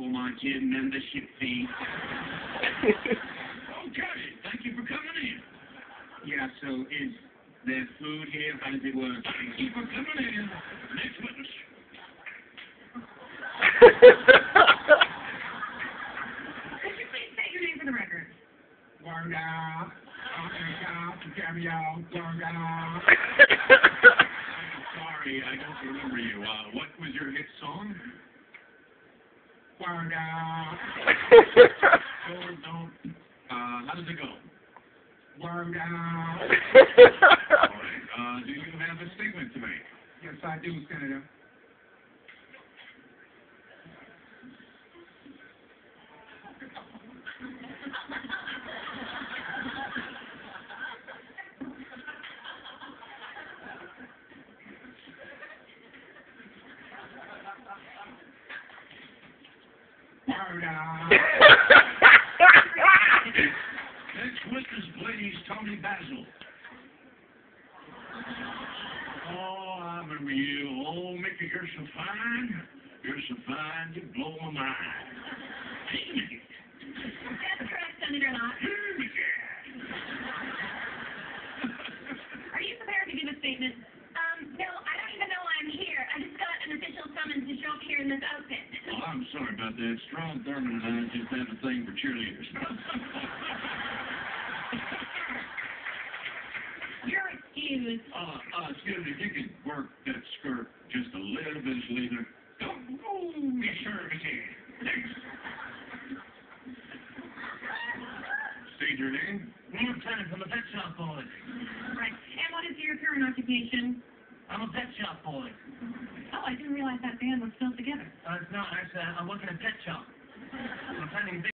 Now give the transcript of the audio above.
for my gym membership fee. Okay, thank you for coming in. Yeah, so is there food here? How does it work? Thank you for coming in. Next witness. Could you please state your name for the record? Word up. Carry on. Word. I'm sorry, I don't remember you. Uh, what was your hit song? Word up. Or don't. Uh, how does it go? Word up. All right. Uh, do you have a statement to make? Yes, I do, Senator. Next witness, please, Toni Basil. Oh, I remember you. Oh, Mickey, you're so fine. You're so fine, you blow my mind. That's correct, Senator Lott. Are you prepared to give a statement? Um, no, I don't even know why I'm here. I just got an official summons to show up here in this outfit. I'm sorry about that. Strom Thurmond and I just have a thing for cheerleaders. You're excused. uh, uh, excuse me, if you can work that skirt just a little bit, Sleether. Don't sir, Mickey. Next. State your name. Neil Tennant from the pet shop boy. Right. And what is your current occupation? I'm a pet shop boy. Oh, I didn't realize that band was still together. Uh, actually, I'm working at pet shop. I'm attending